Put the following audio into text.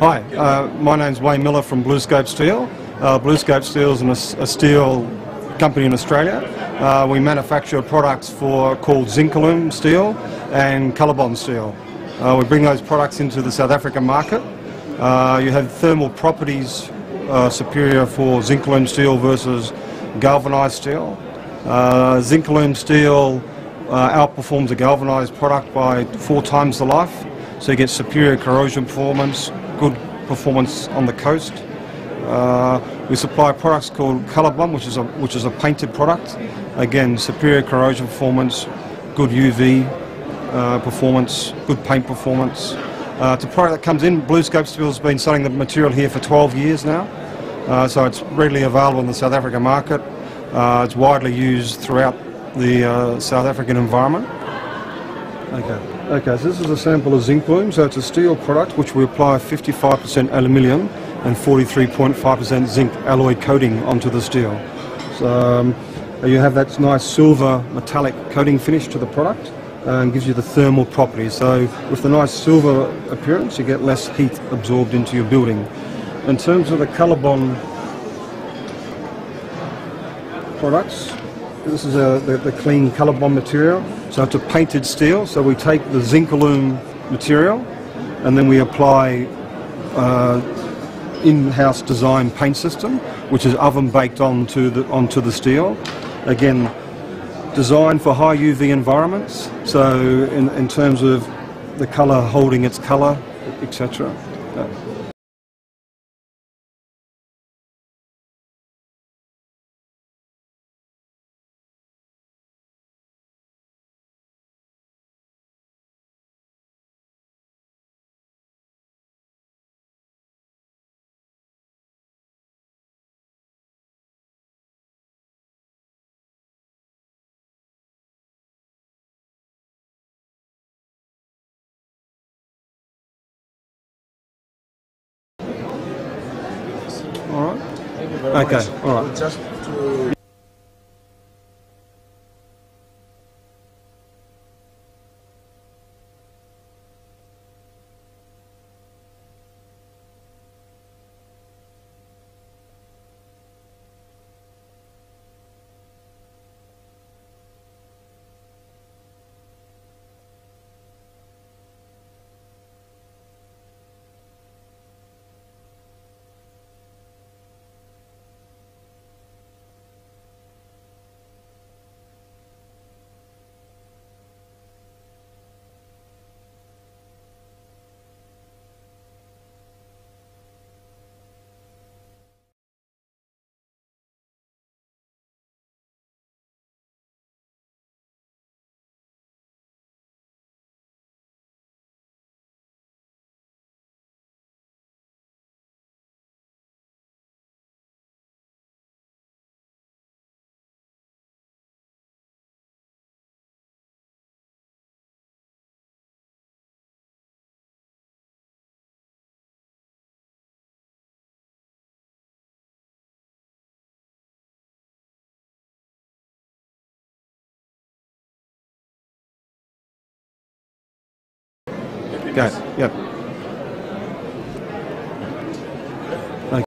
Hi, uh, my name's Wayne Miller from BlueScope Steel. Uh, BlueScope Steel is an, a steel company in Australia. Uh, we manufacture products for called Zincalume steel and Colorbond steel. Uh, we bring those products into the South African market. Uh, you have thermal properties uh, superior for Zincalume steel versus galvanized steel. Uh, Zincalume steel outperforms a galvanized product by four times the life, so you get superior corrosion performance, good performance on the coast. Uh, we supply products called Colorbond, which is a which is a painted product. Again, superior corrosion performance, good UV uh, performance, good paint performance. Uh, it's a product that comes in. BlueScope Steel has been selling the material here for 12 years now, uh, so it's readily available in the South African market. Uh, it's widely used throughout the uh, South African environment. Okay. Okay, so this is a sample of zinc Zincalume. So it's a steel product which we apply 55% aluminium and 43.5% zinc alloy coating onto the steel. So um, you have that nice silver metallic coating finish to the product and gives you the thermal properties. So with the nice silver appearance, you get less heat absorbed into your building. In terms of the Colorbond products, this is a, the, the clean Colorbond material. So it's a painted steel. So we take the Zincalume material and then we apply uh, in-house design paint system, which is oven baked onto the onto the steel. Again, designed for high UV environments. So in, in terms of the colour holding its colour, etc. Okay, much. all right. Just to Okay. Yep.